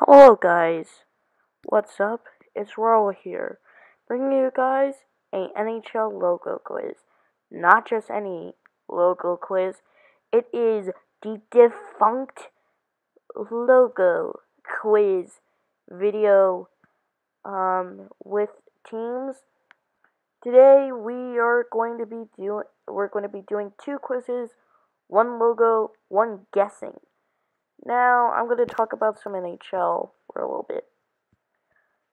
Hello guys, what's up? It's Raul here, bringing you guys a NHL logo quiz. Not just any logo quiz, it is the defunct logo quiz video um, with teams. Today we are going to be doing we're going to be doing two quizzes, one logo, one guessing. Now, I'm going to talk about some NHL for a little bit.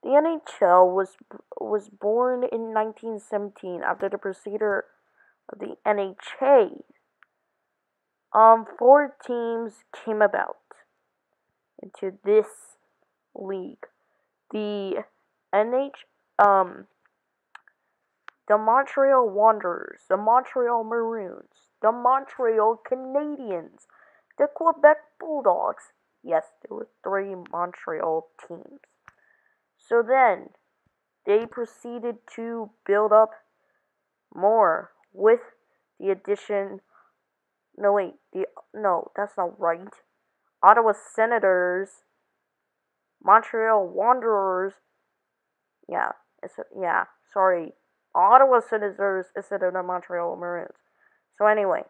The NHL was was born in 1917 after the procedure of the NHA. Um, four teams came about into this league. The NH um the Montreal Wanderers, the Montreal Maroons, the Montreal Canadiens, the Quebec Bulldogs. Yes, there were three Montreal teams. So then, they proceeded to build up more with the addition. No, wait, the no, that's not right. Ottawa Senators, Montreal Wanderers. Yeah, it's yeah. Sorry, Ottawa Senators instead of the Montreal Maroons. So anyway,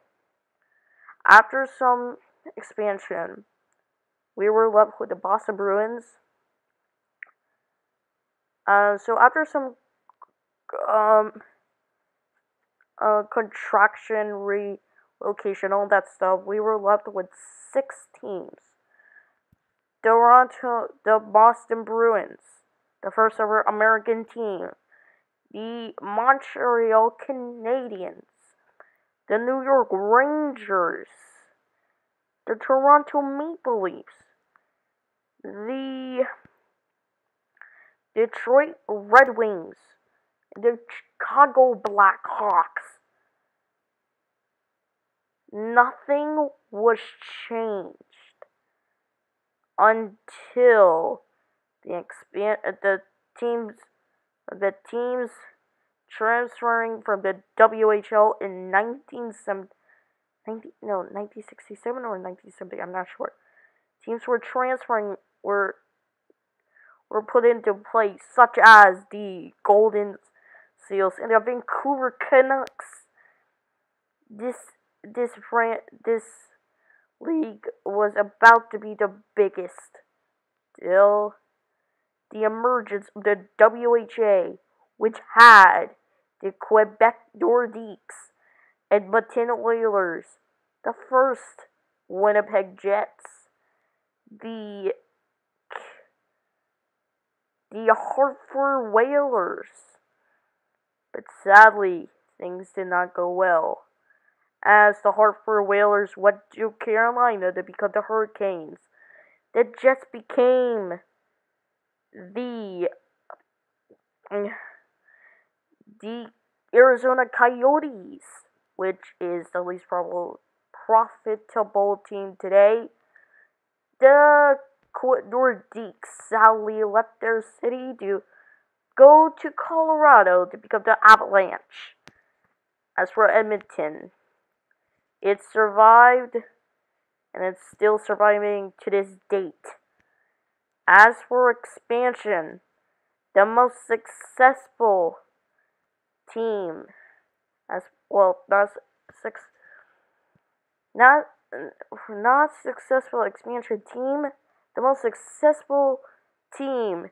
after some expansion, we were left with the Boston Bruins. Uh, so after some um, uh, contraction, relocation, all that stuff, we were left with six teams. Toronto, the Boston Bruins, the first ever American team, the Montreal Canadiens, the New York Rangers, the Toronto Maple Leafs, the Detroit Red Wings, the Chicago Blackhawks. Nothing was changed until the the teams the teams transferring from the WHL in 1970 90, no, 1967 or 1970, I'm not sure. Teams were transferring were were put into place, such as the Golden Seals and the Vancouver Canucks. This this this league was about to be the biggest. Still, the emergence of the WHA, which had the Quebec Nordiques Edmonton Oilers, the first Winnipeg Jets, the the Hartford Whalers. But sadly, things did not go well. As the Hartford Whalers went to Carolina to become the Hurricanes, the Jets became the the Arizona Coyotes which is the least probable profitable team today. The Nordiques sadly left their city to go to Colorado to become the Avalanche. As for Edmonton, it survived and it's still surviving to this date. As for expansion, the most successful team well, not six, not not successful expansion team, the most successful team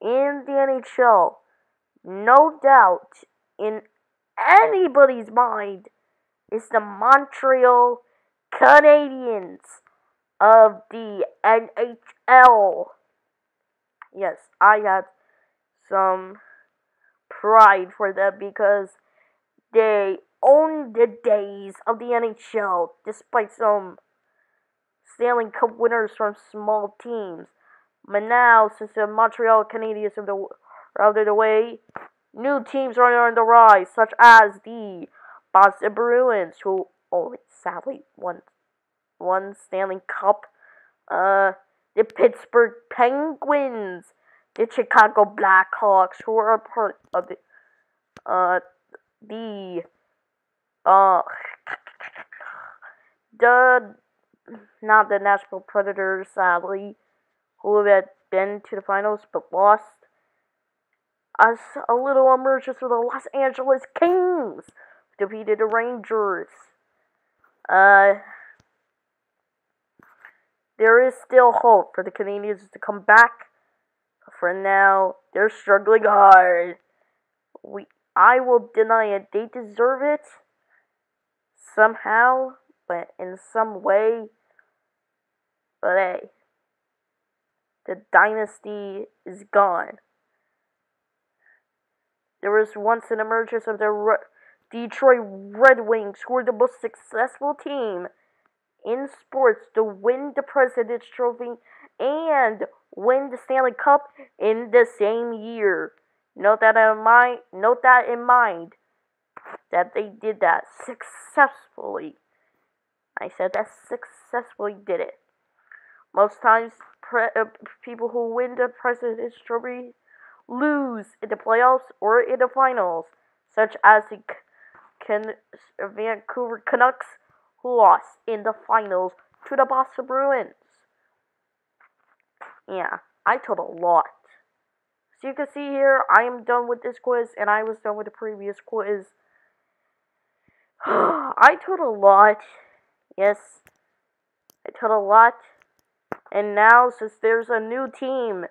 in the NHL, no doubt in anybody's mind, is the Montreal Canadiens of the NHL. Yes, I have some pride for them because they own the days of the NHL despite some Stanley Cup winners from small teams. But now, since the Montreal Canadiens are out of the way, new teams are on the rise, such as the Boston Bruins, who only sadly won one Stanley Cup. Uh, the Pittsburgh Penguins, the Chicago Blackhawks, who are part of the uh the uh the not the Nashville Predators, sadly, who had been to the finals but lost. Us a little emergence for the Los Angeles Kings defeated the Rangers. Uh, there is still hope for the Canadiens to come back. For now, they're struggling hard. We, I will deny it. They deserve it somehow, but in some way. But hey, the dynasty is gone. There was once an emergence of the Re- Detroit Red Wings, who were the most successful team in sports to win the President's Trophy and win the Stanley Cup in the same year. Note that in mind. Note that in mind that they did that successfully. I said that successfully did it. Most times, pre- uh, people who win the President's Trophy lose in the playoffs or in the finals, such as the Can- Vancouver Canucks, who lost in the finals to the Boston Bruins. Yeah, I told a lot. So you can see here, I am done with this quiz, and I was done with the previous quiz. I told a lot. Yes, I told a lot. And now, since there's a new team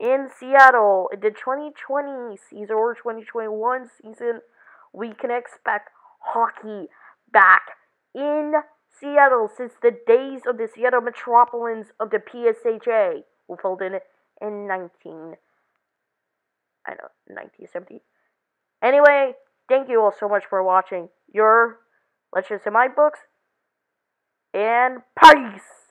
in Seattle in the 2020 season or 2021 season, we can expect hockey back in Seattle since the days of the Seattle Metropolitans of the PSHA who folded in 19 I know 1970. Anyway, thank you all so much for watching your Legends in My Books and peace.